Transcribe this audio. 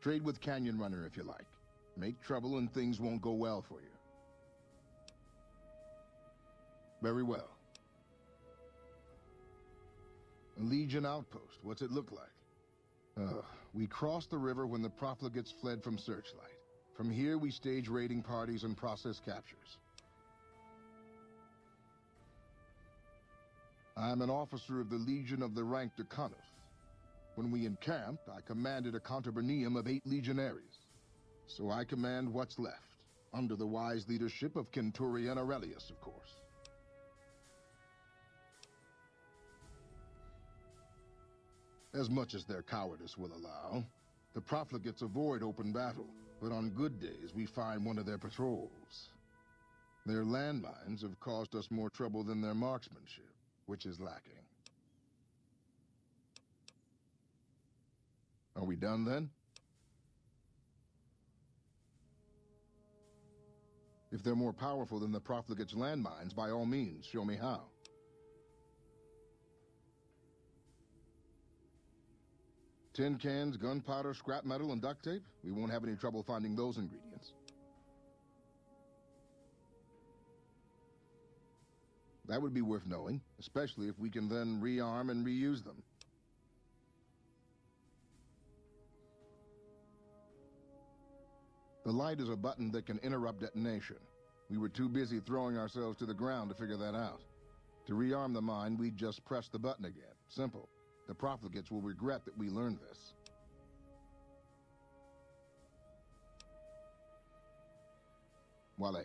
Trade with Canyon Runner if you like. Make trouble and things won't go well for you. Very well. Legion Outpost, what's it look like? We crossed the river when the profligates fled from Searchlight. From here, we stage raiding parties and process captures. I'm an officer of the Legion of the rank Decanus. When we encamped, I commanded a contubernium of eight legionaries. So I command what's left, under the wise leadership of Centurion Aurelius, of course. As much as their cowardice will allow, the profligates avoid open battle, but on good days we find one of their patrols. Their landmines have caused us more trouble than their marksmanship, which is lacking. We done then? If they're more powerful than the profligates' landmines, by all means, show me how. Tin cans, gunpowder, scrap metal, and duct tape? We won't have any trouble finding those ingredients. That would be worth knowing, especially if we can then rearm and reuse them. The light is a button that can interrupt detonation. We were too busy throwing ourselves to the ground to figure that out. To rearm the mine, we'd just press the button again. Simple. The profligates will regret that we learned this. Vale,